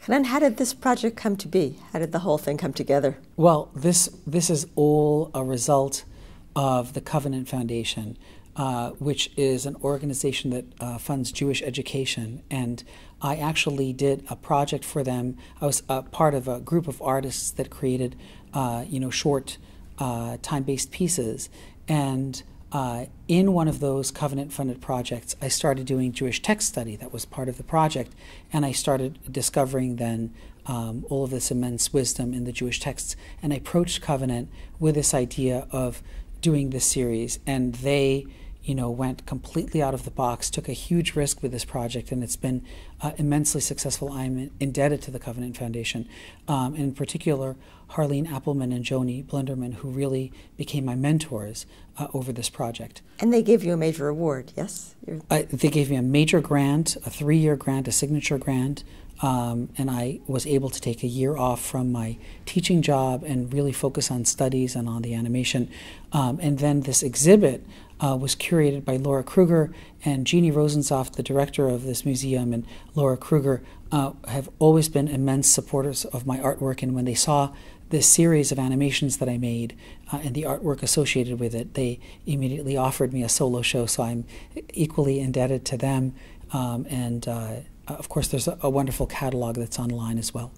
Hanan, how did this project come to be? How did the whole thing come together? Well, this this is all a result of the Covenant Foundation, uh, which is an organization that uh, funds Jewish education. And I actually did a project for them. I was a part of a group of artists that created, uh, you know, short, uh, time-based pieces. And uh, in one of those covenant-funded projects, I started doing Jewish text study. That was part of the project, and I started discovering then um, all of this immense wisdom in the Jewish texts. And I approached Covenant with this idea of doing this series, and they you know, went completely out of the box, took a huge risk with this project, and it's been uh, immensely successful. I'm indebted to the Covenant Foundation, um, in particular, Harlene Appelman and Joni Blinderman, who really became my mentors uh, over this project. And they gave you a major award, yes? Uh, they gave me a major grant, a three year grant, a signature grant. Um, and I was able to take a year off from my teaching job and really focus on studies and on the animation. Um, and then this exhibit uh, was curated by Laura Kruger and Jeannie Rosensaft, the director of this museum, and Laura Kruger uh, have always been immense supporters of my artwork. And when they saw this series of animations that I made uh, and the artwork associated with it, they immediately offered me a solo show. So I'm equally indebted to them. Um, and uh, of course, there's a, a wonderful catalog that's online as well.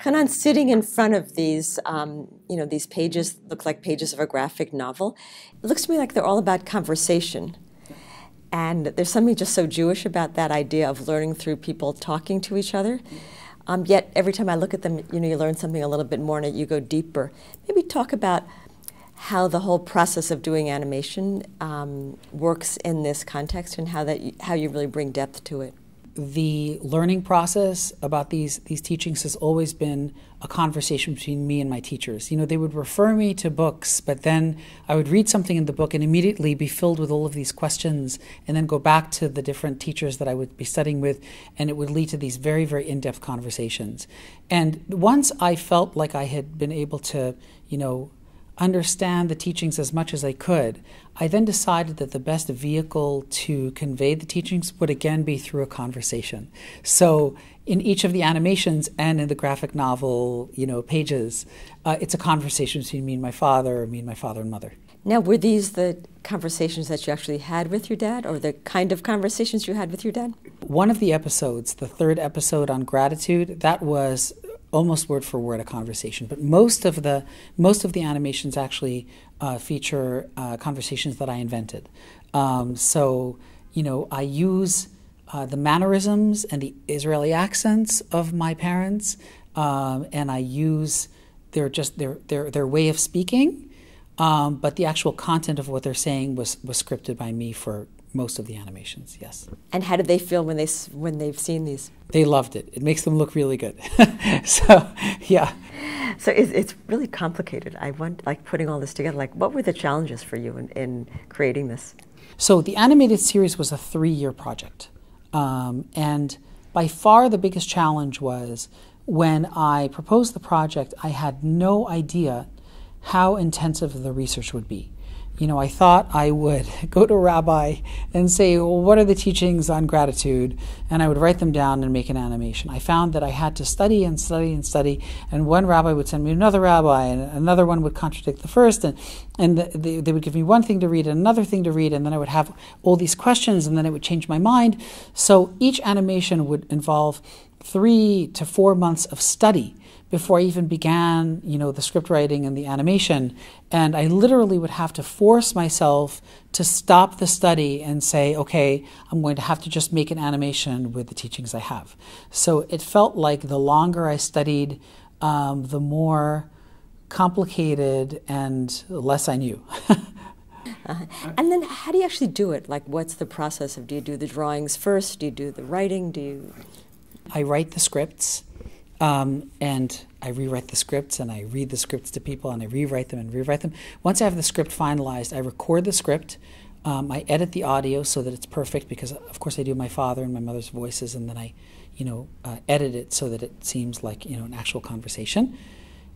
Hanan, sitting in front of these, um, you know, these pages look like pages of a graphic novel. It looks to me like they're all about conversation. And there's something just so Jewish about that idea of learning through people talking to each other. Um, yet every time I look at them, you know, you learn something a little bit more and you go deeper. Maybe talk about how the whole process of doing animation um, works in this context and how that how you really bring depth to it the learning process about these these teachings has always been a conversation between me and my teachers. You know, they would refer me to books, but then I would read something in the book and immediately be filled with all of these questions and then go back to the different teachers that I would be studying with and it would lead to these very very in-depth conversations. And once I felt like I had been able to, you know, understand the teachings as much as I could, I then decided that the best vehicle to convey the teachings would again be through a conversation. So in each of the animations and in the graphic novel, you know, pages, uh, it's a conversation between me and my father, or me and my father and mother. Now, were these the conversations that you actually had with your dad, or the kind of conversations you had with your dad? One of the episodes, the third episode on gratitude, that was almost word for word a conversation. But most of the most of the animations actually uh, feature uh, conversations that I invented. Um, so you know, I use uh, the mannerisms and the Israeli accents of my parents, um, and I use their just their their their way of speaking. Um, but the actual content of what they're saying was was scripted by me for most of the animations. Yes. And how did they feel when they when they've seen these? They loved it. It makes them look really good. so, yeah. So it's, it's, really complicated. I want like putting all this together. Like, what were the challenges for you in, in creating this? So the animated series was a three-year project, um, and by far the biggest challenge was when I proposed the project. I had no idea how intensive the research would be you know, I thought I would go to a rabbi and say, well, what are the teachings on gratitude? And I would write them down and make an animation. I found that I had to study and study and study, and one rabbi would send me another rabbi, and another one would contradict the first, and, and the, they would give me one thing to read and another thing to read, and then I would have all these questions, and then it would change my mind. So each animation would involve three to four months of study before I even began, you know, the script writing and the animation. And I literally would have to force myself to stop the study and say, okay, I'm going to have to just make an animation with the teachings I have. So it felt like the longer I studied, um, the more complicated and less I knew. Uh, and then how do you actually do it? Like, what's the process of? Do you do the drawings first? Do you do the writing? Do you? I write the scripts. Um, and I rewrite the scripts and I read the scripts to people and I rewrite them and rewrite them. Once I have the script finalized, I record the script. Um, I edit the audio so that it's perfect because, of course, I do my father and my mother's voices, and then I, you know, uh, edit it so that it seems like you know an actual conversation.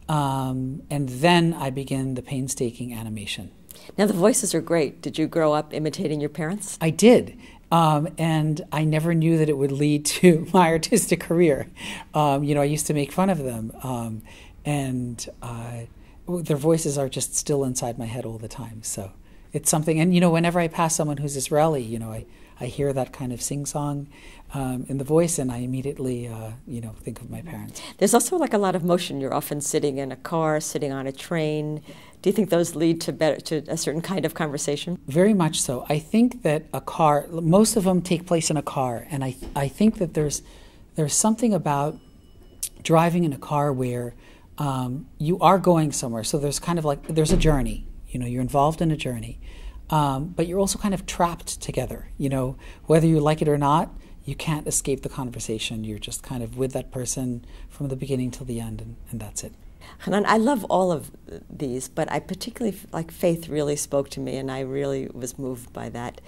Um, and then I begin the painstaking animation. Now the voices are great. Did you grow up imitating your parents? I did, Um, and I never knew that it would lead to my artistic career. Um, you know, I used to make fun of them, um, and uh, their voices are just still inside my head all the time. So it's something. And you know, whenever I pass someone who's Israeli, you know, I I hear that kind of sing song um, in the voice, and I immediately, uh, you know, think of my parents. There's also like a lot of motion. You're often sitting in a car, sitting on a train. Do you think those lead to better to a certain kind of conversation? Very much so. I think that a car, most of them take place in a car, and I I think that there's there's something about driving in a car where um, you are going somewhere. So there's kind of like there's a journey. You know, you're involved in a journey, um, but you're also kind of trapped together. You know, whether you like it or not, you can't escape the conversation. You're just kind of with that person from the beginning till the end, and, and that's it. Hanan, I love all of these, but I particularly like faith really spoke to me, and I really was moved by that.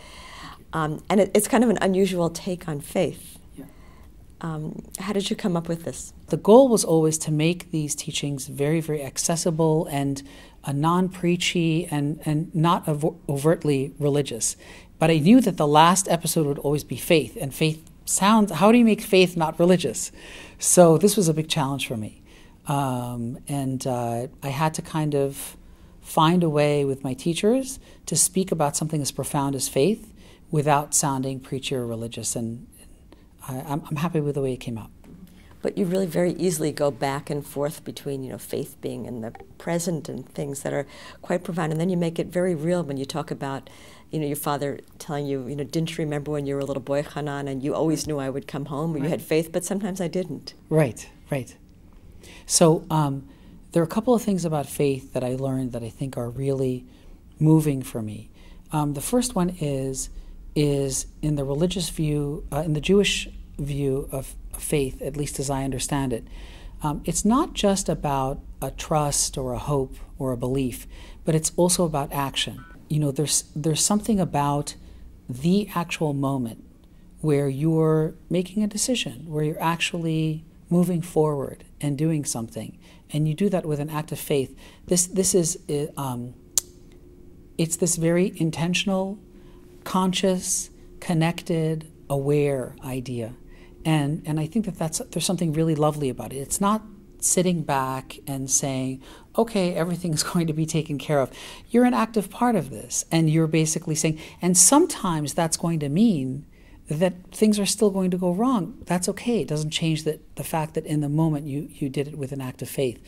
Um, and it, it's kind of an unusual take on faith. Yeah. Um, how did you come up with this? The goal was always to make these teachings very, very accessible and uh, non preachy and, and not overtly religious. But I knew that the last episode would always be faith, and faith sounds how do you make faith not religious? So this was a big challenge for me. Um, and uh, I had to kind of find a way with my teachers to speak about something as profound as faith without sounding preachy or religious. And, I, I'm happy with the way it came out but you really very easily go back and forth between you know faith being in the present and things that are quite profound and then you make it very real when you talk about you know your father telling you you know didn't you remember when you were a little boy Hanan and you always knew I would come home or right. you had faith but sometimes I didn't right right so um, there are a couple of things about faith that I learned that I think are really moving for me um, the first one is is in the religious view uh, in the Jewish view of faith, at least as I understand it. Um, it's not just about a trust or a hope or a belief, but it's also about action. You know, there's there's something about the actual moment where you're making a decision, where you're actually moving forward and doing something, and you do that with an act of faith. This this is um, it's this very intentional, conscious, connected, aware idea and and I think that that's there's something really lovely about it. It's not sitting back and saying, okay, everything's going to be taken care of. You're an active part of this, and you're basically saying, and sometimes that's going to mean that things are still going to go wrong. That's okay. It doesn't change that the fact that in the moment you you did it with an act of faith.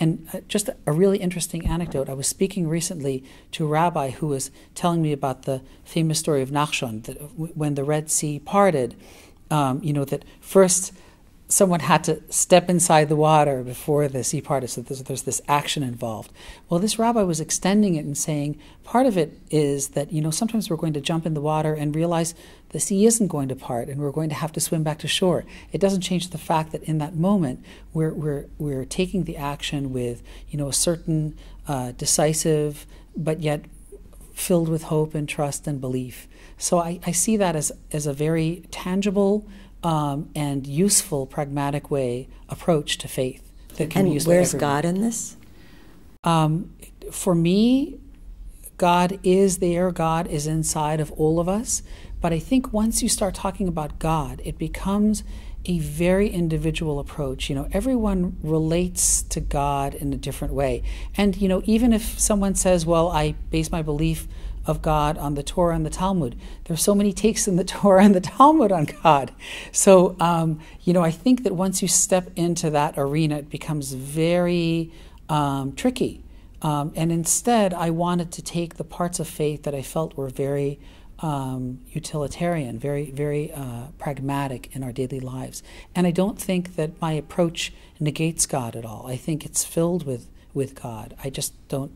And uh, just a really interesting anecdote. I was speaking recently to a rabbi who was telling me about the famous story of Nachshon, that when the Red Sea parted um, you know, that first someone had to step inside the water before the sea parted, so there's, there's, this action involved. Well, this rabbi was extending it and saying part of it is that, you know, sometimes we're going to jump in the water and realize the sea isn't going to part and we're going to have to swim back to shore. It doesn't change the fact that in that moment we're, we're, we're taking the action with, you know, a certain uh, decisive but yet filled with hope and trust and belief. So I, I see that as, as a very tangible um, and useful, pragmatic way approach to faith that can and be used. Where's God in this? Um, for me, God is there. God is inside of all of us. But I think once you start talking about God, it becomes a very individual approach. You know, everyone relates to God in a different way. And, you know, even if someone says, well, I base my belief of God on the Torah and the Talmud. There's so many takes in the Torah and the Talmud on God. So, um, you know, I think that once you step into that arena, it becomes very um, tricky. Um, and instead, I wanted to take the parts of faith that I felt were very um, utilitarian, very, very uh, pragmatic in our daily lives. And I don't think that my approach negates God at all. I think it's filled with, with God. I just don't,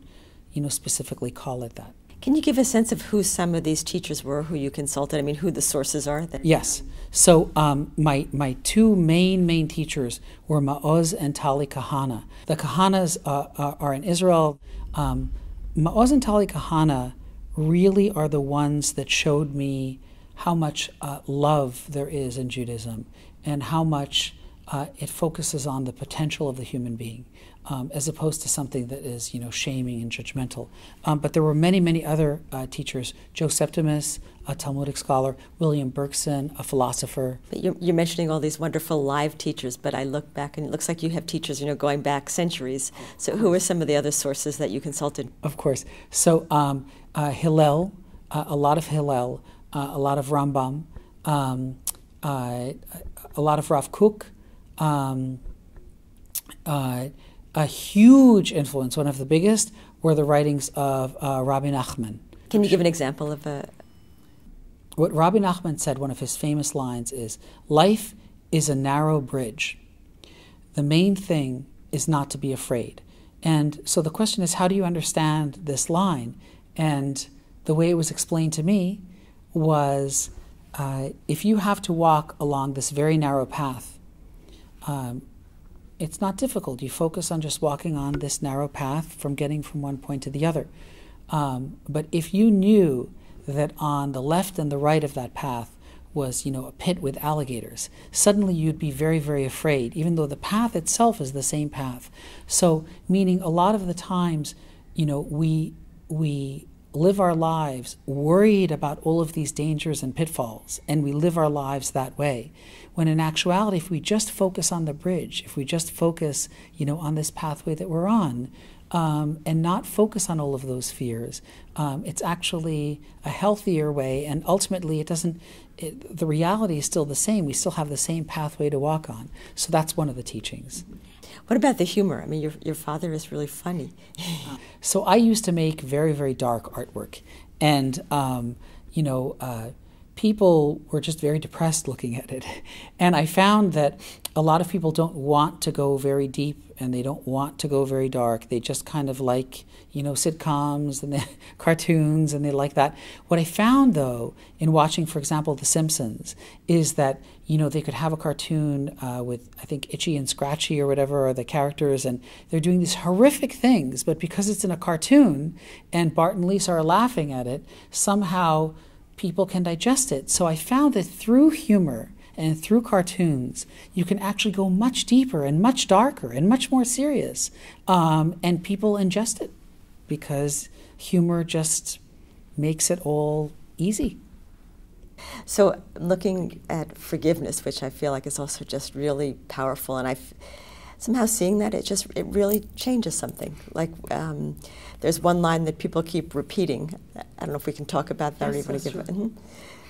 you know, specifically call it that. Can you give a sense of who some of these teachers were who you consulted? I mean, who the sources are? That- yes. So um, my my two main main teachers were Maoz and Tali Kahana. The Kahanas uh, are, are, in Israel. Um, Maoz and Tali Kahana really are the ones that showed me how much uh, love there is in Judaism and how much uh, it focuses on the potential of the human being. Um, as opposed to something that is, you know, shaming and judgmental. Um, but there were many, many other uh, teachers. Joe Septimus, a Talmudic scholar, William Bergson, a philosopher. You're, you're, mentioning all these wonderful live teachers, but I look back and it looks like you have teachers, you know, going back centuries. So who are some of the other sources that you consulted? Of course. So um, uh, Hillel, uh, a lot of Hillel, uh, a lot of Rambam, um, uh, a lot of Rav Kook. A huge influence, one of the biggest, were the writings of uh, Rabbi Nachman. Can you give an example of a? What Rabbi Nachman said, one of his famous lines is Life is a narrow bridge. The main thing is not to be afraid. And so the question is, how do you understand this line? And the way it was explained to me was uh, if you have to walk along this very narrow path, um, it's not difficult. You focus on just walking on this narrow path from getting from one point to the other. Um, but if you knew that on the left and the right of that path was, you know, a pit with alligators, suddenly you'd be very, very afraid, even though the path itself is the same path. So, meaning a lot of the times, you know, we we live our lives worried about all of these dangers and pitfalls, and we live our lives that way. When in actuality, if we just focus on the bridge, if we just focus, you know, on this pathway that we're on, um, and not focus on all of those fears, um, it's actually a healthier way. And ultimately, it doesn't. It, the reality is still the same. We still have the same pathway to walk on. So that's one of the teachings. What about the humor? I mean, your, your father is really funny. so I used to make very, very dark artwork. And, um, you know, uh, people were just very depressed looking at it. And I found that a lot of people don't want to go very deep and they don't want to go very dark. They just kind of like, you know, sitcoms and cartoons and they like that. What I found though in watching, for example, The Simpsons, is that, you know, they could have a cartoon uh, with, I think, Itchy and Scratchy or whatever are the characters and they're doing these horrific things, but because it's in a cartoon and Bart and Lisa are laughing at it, somehow people can digest it. So I found that through humor, and through cartoons, you can actually go much deeper and much darker and much more serious. Um, and people ingest it because humor just makes it all easy. So, looking at forgiveness, which I feel like is also just really powerful, and I somehow seeing that it just it really changes something. Like um, there's one line that people keep repeating. I don't know if we can talk about that yes, or even give it. Mm-hmm.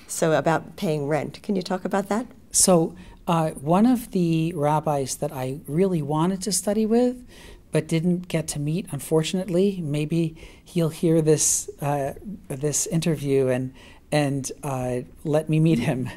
So about paying rent. Can you talk about that? So uh, one of the rabbis that I really wanted to study with, but didn't get to meet, unfortunately, maybe he'll hear this uh, this interview and and uh, let me meet him,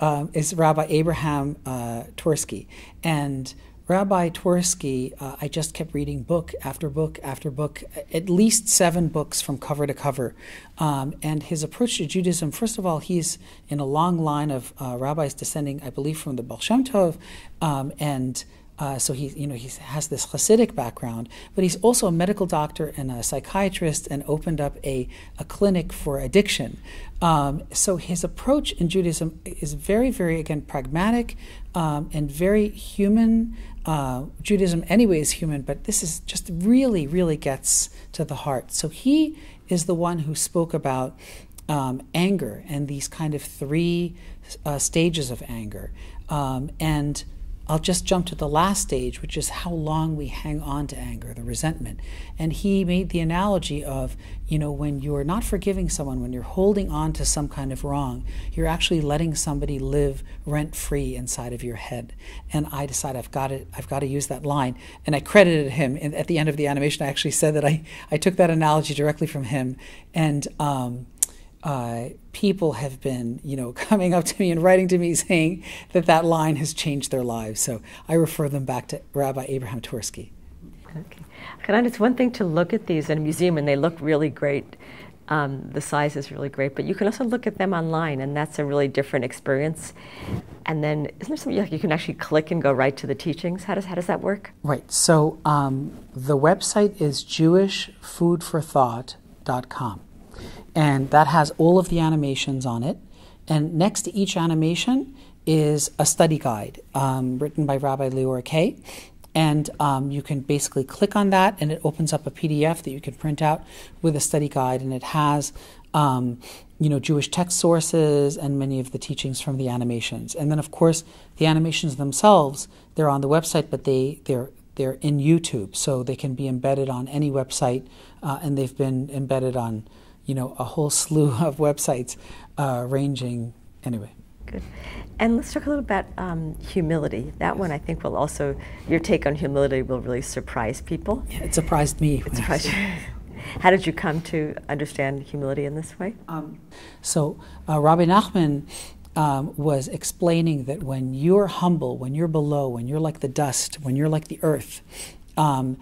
um, is Rabbi Abraham uh, Twerski. And Rabbi Twerski, uh, I just kept reading book after book after book, at least seven books from cover to cover. Um, and his approach to Judaism, first of all, he's in a long line of uh, rabbis descending, I believe, from the Baal Shem Tov, um, and uh, so he, you know, he has this Hasidic background, but he's also a medical doctor and a psychiatrist, and opened up a, a clinic for addiction. Um, so his approach in Judaism is very, very again pragmatic um, and very human. Uh, Judaism, anyway, is human, but this is just really, really gets to the heart. So he is the one who spoke about um, anger and these kind of three uh, stages of anger, um, and I'll just jump to the last stage, which is how long we hang on to anger, the resentment. And he made the analogy of, you know, when you're not forgiving someone, when you're holding on to some kind of wrong, you're actually letting somebody live rent free inside of your head. And I decided I've got to, I've got to use that line. And I credited him. At the end of the animation, I actually said that I, I took that analogy directly from him. And, um, uh, people have been, you know, coming up to me and writing to me saying that that line has changed their lives. So I refer them back to Rabbi Abraham Twerski. Okay. Hanan, it's one thing to look at these in a museum and they look really great. Um, the size is really great, but you can also look at them online, and that's a really different experience. And then, isn't there something like you can actually click and go right to the teachings? How does how does that work? Right. So um, the website is JewishFoodForThought.com and that has all of the animations on it. And next to each animation is a study guide um, written by Rabbi Leora Kaye. And um, you can basically click on that, and it opens up a PDF that you can print out with a study guide, and it has um, you know, Jewish text sources and many of the teachings from the animations. And then, of course, the animations themselves, they're on the website, but they, they're, they're in YouTube, so they can be embedded on any website, uh, and they've been embedded on, you know, a whole slew of websites uh, ranging, anyway. Good. And let's talk a little about um, humility. That one, I think, will also, your take on humility will really surprise people. Yeah, it surprised me. It surprised you. How did you come to understand humility in this way? Um, so, uh, Rabbi Nachman um, was explaining that when you're humble, when you're below, when you're like the dust, when you're like the earth, um,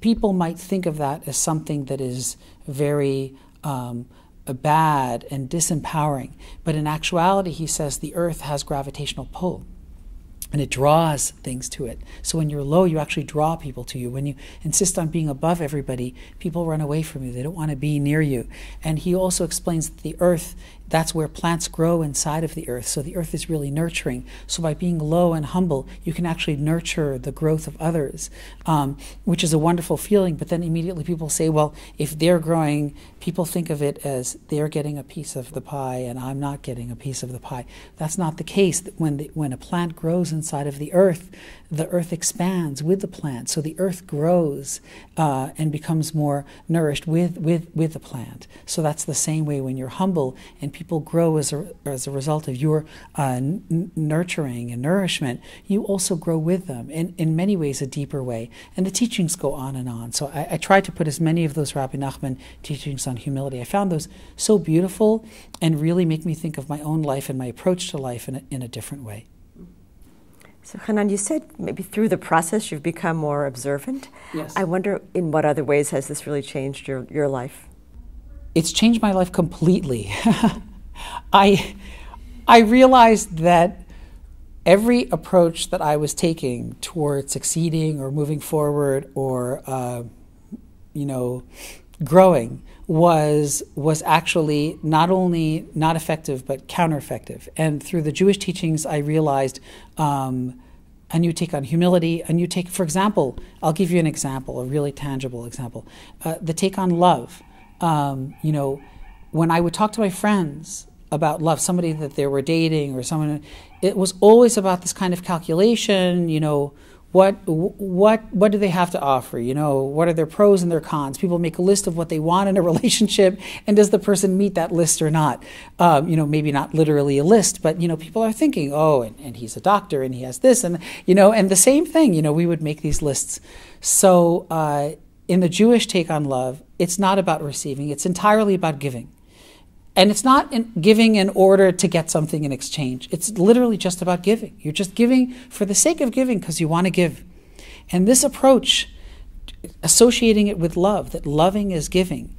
people might think of that as something that is very um, bad and disempowering. But in actuality, he says the earth has gravitational pull and it draws things to it. So when you're low, you actually draw people to you. When you insist on being above everybody, people run away from you. They don't want to be near you. And he also explains that the earth that's where plants grow inside of the earth. So the earth is really nurturing. So by being low and humble, you can actually nurture the growth of others, um, which is a wonderful feeling. But then immediately people say, well, if they're growing, people think of it as they're getting a piece of the pie and I'm not getting a piece of the pie. That's not the case. When, the, when a plant grows inside of the earth, the earth expands with the plant. So the earth grows uh, and becomes more nourished with, with, with the plant. So that's the same way when you're humble and people grow as a, as a result of your uh, nurturing and nourishment, you also grow with them in, in many ways a deeper way. And the teachings go on and on. So I, I tried to put as many of those Rabbi Nachman teachings on humility. I found those so beautiful and really make me think of my own life and my approach to life in a, in a different way. So, Hanan, you said maybe through the process you've become more observant. Yes. I wonder in what other ways has this really changed your, your life? It's changed my life completely. I, I realized that every approach that I was taking toward succeeding or moving forward or, uh, you know, growing was was actually not only not effective but counter-effective. And through the Jewish teachings, I realized um, a new take on humility, a new take. For example, I'll give you an example, a really tangible example. Uh, the take on love. Um, you know, when I would talk to my friends about love, somebody that they were dating or someone, it was always about this kind of calculation. You know what what what do they have to offer? You know what are their pros and their cons? People make a list of what they want in a relationship and does the person meet that list or not? Um, you know maybe not literally a list but you know people are thinking oh and, and he's a doctor and he has this and you know and the same thing you know we would make these lists. So uh, in the jewish take on love it's not about receiving it's entirely about giving and it's not in giving in order to get something in exchange. It's literally just about giving. You're just giving for the sake of giving because you want to give. And this approach, associating it with love, that loving is giving,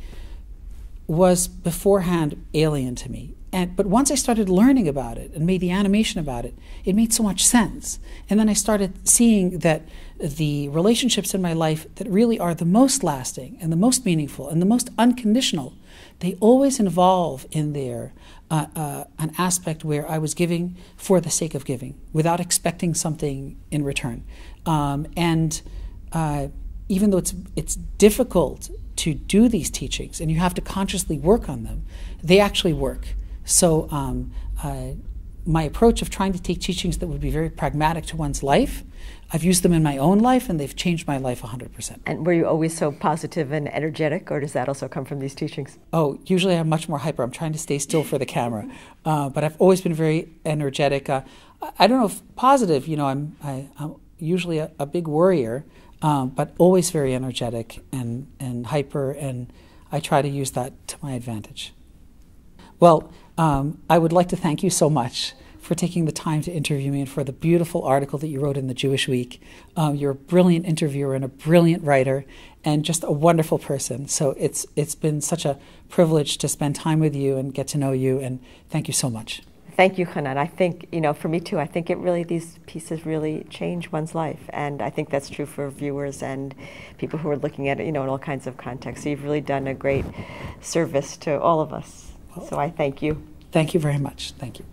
was beforehand alien to me. And, but once I started learning about it and made the animation about it, it made so much sense. And then I started seeing that the relationships in my life that really are the most lasting and the most meaningful and the most unconditional they always involve in there uh, uh, an aspect where I was giving for the sake of giving without expecting something in return. Um, and uh, even though it's, it's difficult to do these teachings and you have to consciously work on them, they actually work. So, um, uh, my approach of trying to take teachings that would be very pragmatic to one's life I've used them in my own life and they've changed my life 100%. And were you always so positive and energetic, or does that also come from these teachings? Oh, usually I'm much more hyper. I'm trying to stay still for the camera. Uh, but I've always been very energetic. Uh, I don't know if positive, you know, I'm, I, am usually a, a, big worrier, um, but always very energetic and, and hyper, and I try to use that to my advantage. Well, um, I would like to thank you so much for taking the time to interview me and for the beautiful article that you wrote in the Jewish Week. Um, you're a brilliant interviewer and a brilliant writer and just a wonderful person. So it's it's been such a privilege to spend time with you and get to know you. And thank you so much. Thank you, Hanan. I think you know, for me too. I think it really these pieces really change one's life, and I think that's true for viewers and people who are looking at it, you know, in all kinds of contexts. So you've really done a great service to all of us. So I thank you. Thank you very much. Thank you.